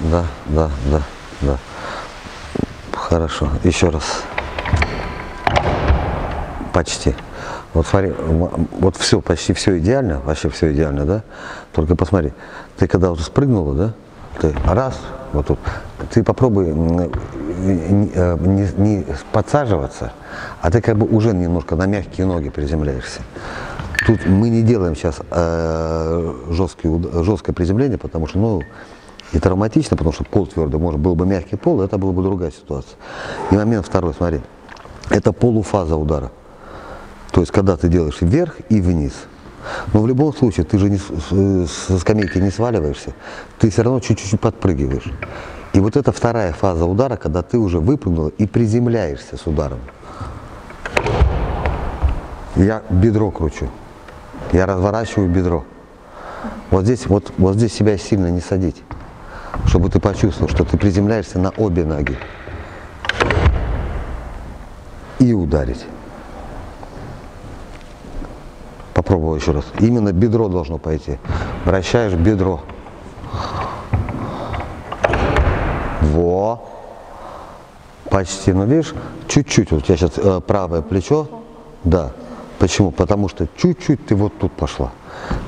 да, да, да, да. Хорошо, еще раз. Почти. Вот смотри, вот все, почти все идеально, вообще все идеально, да? Только посмотри, ты когда вот спрыгнула, да? Ты раз, вот тут, ты попробуй не, э, не- не подсаживаться, а ты как бы уже немножко на мягкие ноги приземляешься. Тут мы не делаем сейчас э, жесткий уд- жесткое приземление, потому что, ну, и травматично, потому что пол твердый, может, был бы мягкий пол, это была бы другая ситуация. И момент второй, смотри, это полуфаза удара. То есть, когда ты делаешь вверх и вниз. Но в любом случае, ты же не со скамейки не сваливаешься, ты все равно чуть-чуть подпрыгиваешь. И вот это вторая фаза удара, когда ты уже выпрыгнула и приземляешься с ударом. Я бедро кручу. Я разворачиваю бедро. Вот здесь, вот, вот здесь себя сильно не садить, чтобы ты почувствовал, что ты приземляешься на обе ноги. И ударить. Попробую еще раз. Именно бедро должно пойти. Вращаешь бедро. Во. Почти. Ну видишь, чуть-чуть. Вот у тебя сейчас правое плечо. Да. Почему? Потому что чуть-чуть ты вот тут пошла.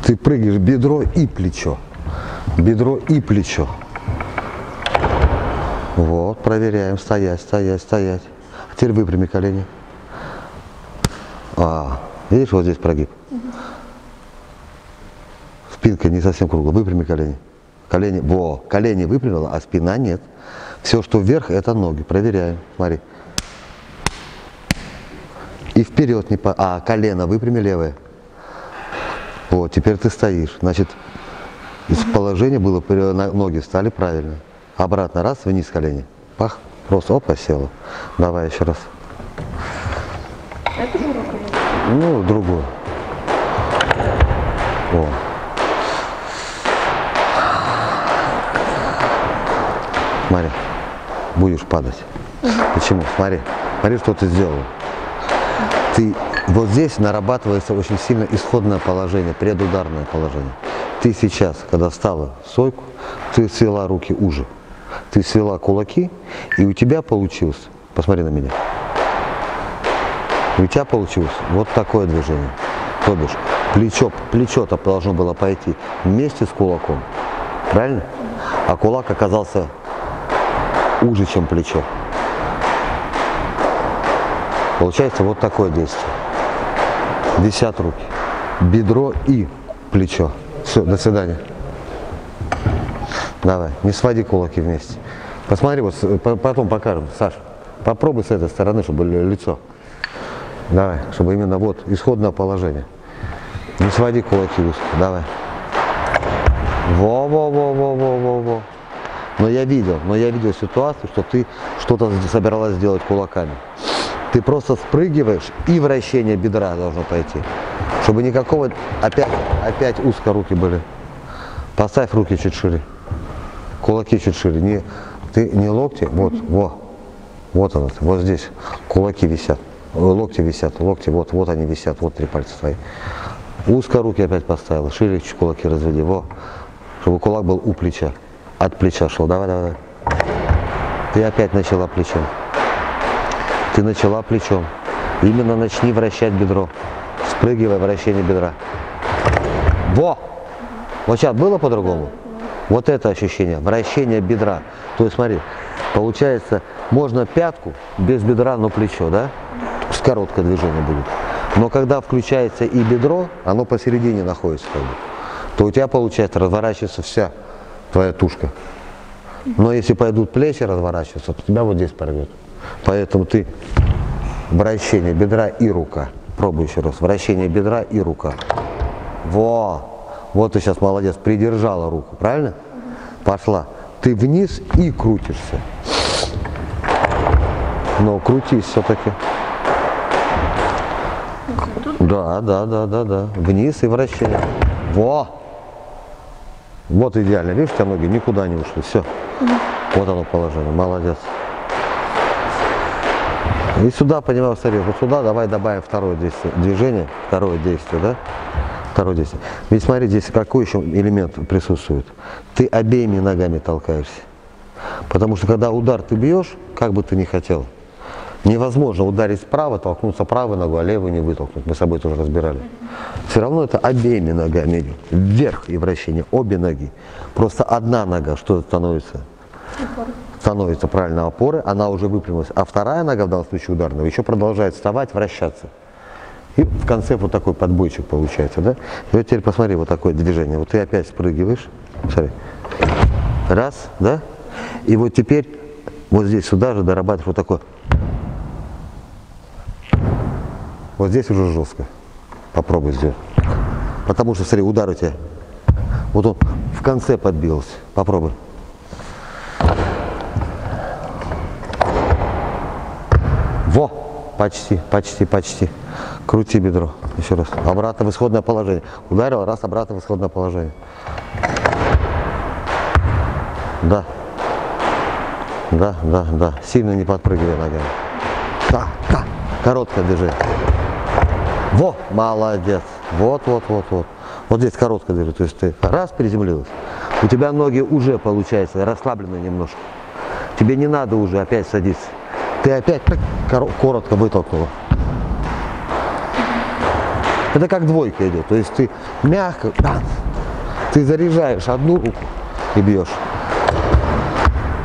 Ты прыгаешь бедро и плечо. Бедро и плечо. Вот, проверяем. Стоять, стоять, стоять. А теперь выпрями колени. А, видишь, вот здесь прогиб. Спинка не совсем круглая. Выпрями колени. Колени, во, колени выпрямила, а спина нет. Все, что вверх, это ноги. Проверяем. Смотри. И вперед не по... А, колено выпрями левое. Вот, теперь ты стоишь. Значит, из положения было, на- ноги встали правильно. Обратно, раз, вниз колени. Пах, просто, опа, села. Давай еще раз. Это же. Ну, другую. О. Смотри, будешь падать. Почему? Смотри, смотри, что ты сделал. Ты вот здесь нарабатывается очень сильно исходное положение, предударное положение. Ты сейчас, когда встала сойку, ты свела руки уже. Ты свела кулаки, и у тебя получилось, посмотри на меня, у тебя получилось вот такое движение. То бишь, плечо, плечо-то должно было пойти вместе с кулаком. Правильно? А кулак оказался уже, чем плечо. Получается вот такое действие. Висят руки. Бедро и плечо. Все, до свидания. Давай, не своди кулаки вместе. Посмотри, вот потом покажем. Саш, попробуй с этой стороны, чтобы ли- лицо. Давай, чтобы именно вот исходное положение. Не своди кулаки узко. Давай. Во-во-во-во-во-во-во. Но я видел, но я видел ситуацию, что ты что-то собиралась сделать кулаками. Ты просто спрыгиваешь и вращение бедра должно пойти. Чтобы никакого опять, опять узко руки были. Поставь руки чуть шире. Кулаки чуть шире. Не, ты не локти, вот, во. Вот оно, вот здесь кулаки висят, э, локти висят, локти, вот, вот они висят, вот три пальца твои. Узко руки опять поставила, шире кулаки разведи, во, чтобы кулак был у плеча, от плеча шел, давай, давай, давай. Ты опять начала плечом, ты начала плечом, именно начни вращать бедро, спрыгивай вращение бедра. Во! Вот сейчас было по-другому? Вот это ощущение, вращение бедра. То есть смотри, получается, можно пятку без бедра, но плечо, да? С короткое движение будет. Но когда включается и бедро, оно посередине находится как бы, то у тебя получается разворачивается вся твоя тушка. Но если пойдут плечи разворачиваться, то тебя вот здесь порвет. Поэтому ты вращение бедра и рука. Пробуй еще раз. Вращение бедра и рука. Во! Вот ты сейчас молодец, придержала руку, правильно? Пошла. Ты вниз и крутишься. Но крутись все-таки. Да, да, да, да, да. Вниз и вращение. Во! Вот идеально. Видишь, у тебя ноги никуда не ушли. Все. Вот оно положение. Молодец. И сюда, понимаешь, смотри, вот сюда давай добавим второе действие, движение, второе действие, да? Второе действие. Ведь смотри, здесь какой еще элемент присутствует? Ты обеими ногами толкаешься. Потому что когда удар ты бьешь, как бы ты ни хотел, невозможно ударить справа, толкнуться правой ногой, а левую не вытолкнуть. Мы с собой тоже разбирали. Все равно это обеими ногами идет. Вверх и вращение, обе ноги. Просто одна нога, что становится? Становится правильно опоры, она уже выпрямилась. А вторая нога, в данном случае ударного, еще продолжает вставать, вращаться. И в конце вот такой подбойчик получается, да? И вот теперь посмотри, вот такое движение. Вот ты опять спрыгиваешь, смотри. Раз, да? И вот теперь вот здесь сюда же дорабатываешь вот такое. Вот здесь уже жестко. Попробуй сделать. Потому что, смотри, удар у тебя. Вот он в конце подбился. Попробуй. Во! Почти, почти, почти. Крути бедро. Еще раз. Обратно в исходное положение. Ударил, раз, обратно в исходное положение. Да. Да, да, да. Сильно не подпрыгивай ногами. Да, да. Короткое движение. Во, молодец. Вот, вот, вот, вот. Вот здесь короткое движение. То есть ты раз приземлилась. У тебя ноги уже, получается, расслаблены немножко. Тебе не надо уже опять садиться. Ты опять так коротко вытолкнула. Это как двойка идет. То есть ты мягко, да, ты заряжаешь одну руку и бьешь.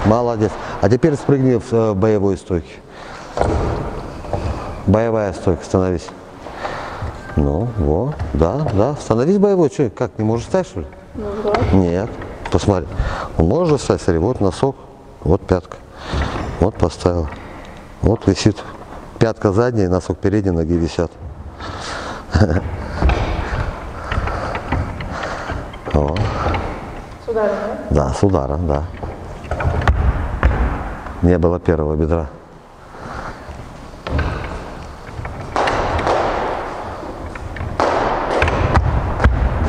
Молодец. А теперь спрыгни в э, боевой стойке. Боевая стойка, становись. Ну, вот, да, да. Становись боевой. Что, как, не можешь встать, что ли? Ну, да. Нет. Посмотри. Можешь встать, смотри, вот носок, вот пятка. Вот поставила. Вот висит. Пятка задняя, носок передней, ноги висят. С ударом, да? да, с удара, да. Не было первого бедра.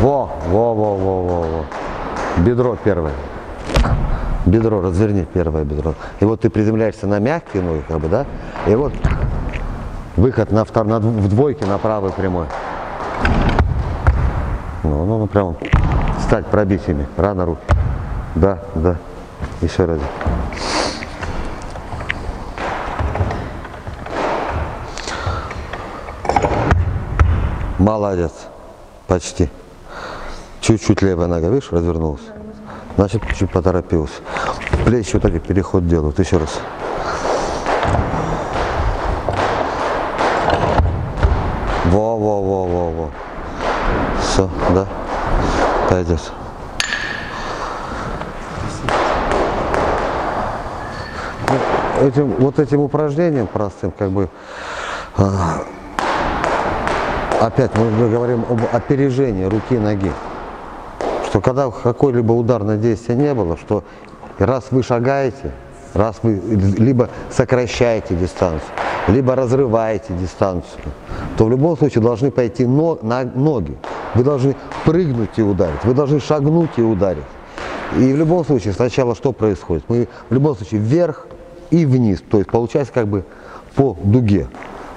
Во, во, во, во, во, во. Бедро первое. Бедро, разверни первое бедро. И вот ты приземляешься на мягкие ноги, как бы, да? И вот выход на втор, на, в двойке на правый прямой. Ну, ну, ну, прям встать, пробить ими. Рано руки. Да, да. Еще раз. Молодец. Почти. Чуть-чуть левая нога, видишь, развернулась. Значит, чуть поторопился. Плечи вот так и переход делают. Еще раз. Во, во, во, во, во. Все, да? Пойдет. Ну, Этим, вот этим упражнением простым, как бы, а, опять мы говорим об опережении руки и ноги. Что когда какое-либо ударное действие не было, что раз вы шагаете, раз вы либо сокращаете дистанцию, либо разрываете дистанцию, то в любом случае должны пойти на ноги. Вы должны прыгнуть и ударить, вы должны шагнуть и ударить. И в любом случае сначала что происходит? Мы в любом случае вверх и вниз. То есть получается как бы по дуге.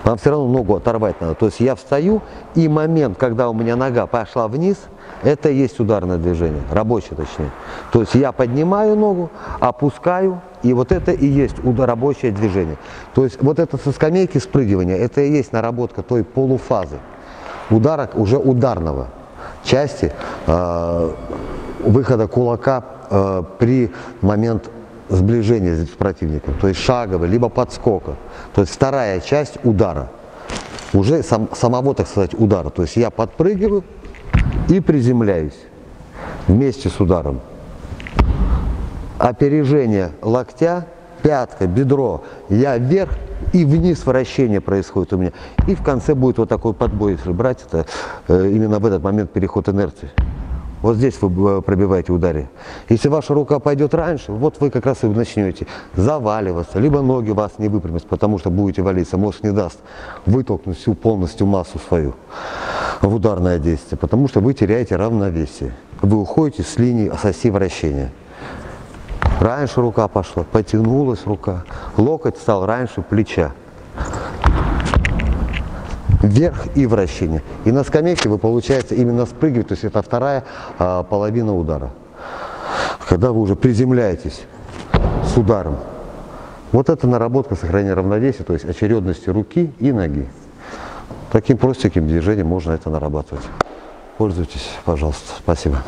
Нам все равно ногу оторвать надо. То есть я встаю, и момент, когда у меня нога пошла вниз, это и есть ударное движение, рабочее точнее. То есть я поднимаю ногу, опускаю, и вот это и есть рабочее движение. То есть вот это со скамейки спрыгивания, это и есть наработка той полуфазы удара уже ударного части э, выхода кулака э, при момент сближения с противником, то есть шаговый, либо подскока. То есть вторая часть удара, уже сам, самого, так сказать, удара. То есть я подпрыгиваю и приземляюсь вместе с ударом. Опережение локтя, пятка, бедро, я вверх и вниз вращение происходит у меня. И в конце будет вот такой подбой, если брать это, э, именно в этот момент переход инерции. Вот здесь вы пробиваете ударе. Если ваша рука пойдет раньше, вот вы как раз и начнете заваливаться, либо ноги вас не выпрямятся, потому что будете валиться, мозг не даст вытолкнуть всю полностью массу свою в ударное действие, потому что вы теряете равновесие. Вы уходите с линии оси вращения. Раньше рука пошла, потянулась рука, локоть стал раньше плеча. Вверх и вращение. И на скамейке вы, получается, именно спрыгиваете, то есть это вторая а, половина удара. Когда вы уже приземляетесь с ударом. Вот это наработка сохранения равновесия, то есть очередности руки и ноги. Таким простеньким движением можно это нарабатывать. Пользуйтесь, пожалуйста. Спасибо.